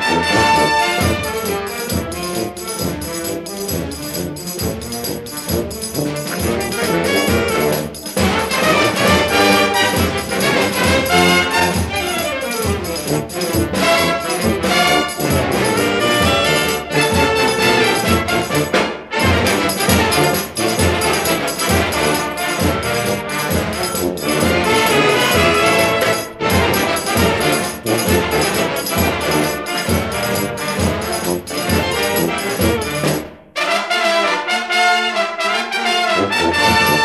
Thank Música